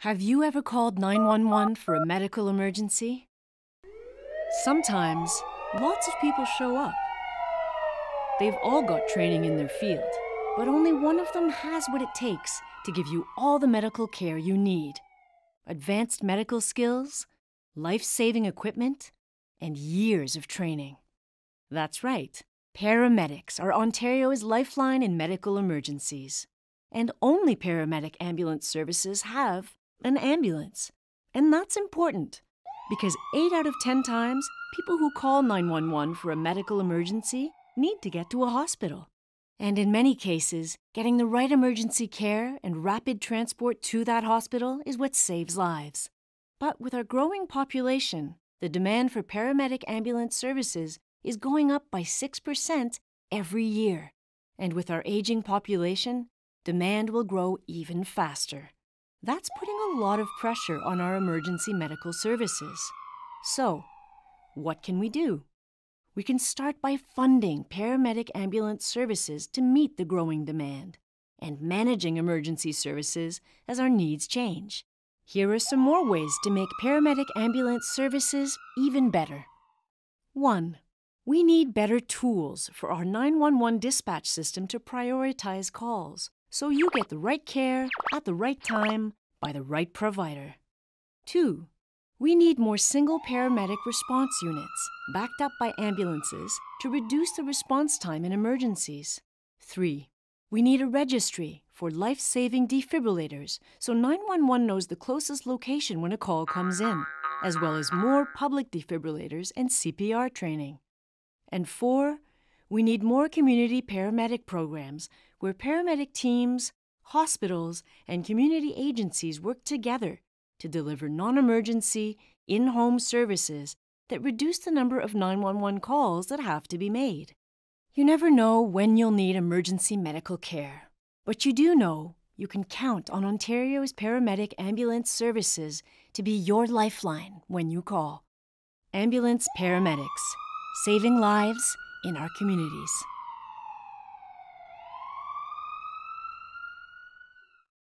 Have you ever called 911 for a medical emergency? Sometimes, lots of people show up. They've all got training in their field, but only one of them has what it takes to give you all the medical care you need advanced medical skills, life saving equipment, and years of training. That's right, paramedics are Ontario's lifeline in medical emergencies. And only paramedic ambulance services have an ambulance. And that's important because 8 out of 10 times, people who call 911 for a medical emergency need to get to a hospital. And in many cases, getting the right emergency care and rapid transport to that hospital is what saves lives. But with our growing population, the demand for paramedic ambulance services is going up by 6% every year. And with our aging population, demand will grow even faster. That's putting a lot of pressure on our emergency medical services. So, what can we do? We can start by funding paramedic ambulance services to meet the growing demand and managing emergency services as our needs change. Here are some more ways to make paramedic ambulance services even better. 1. We need better tools for our 911 dispatch system to prioritize calls so you get the right care at the right time by the right provider. 2. We need more single paramedic response units, backed up by ambulances, to reduce the response time in emergencies. 3. We need a registry for life saving defibrillators so 911 knows the closest location when a call comes in, as well as more public defibrillators and CPR training. And 4. We need more community paramedic programs where paramedic teams, hospitals, and community agencies work together to deliver non emergency, in home services that reduce the number of 911 calls that have to be made. You never know when you'll need emergency medical care, but you do know you can count on Ontario's paramedic ambulance services to be your lifeline when you call. Ambulance paramedics, saving lives in our communities.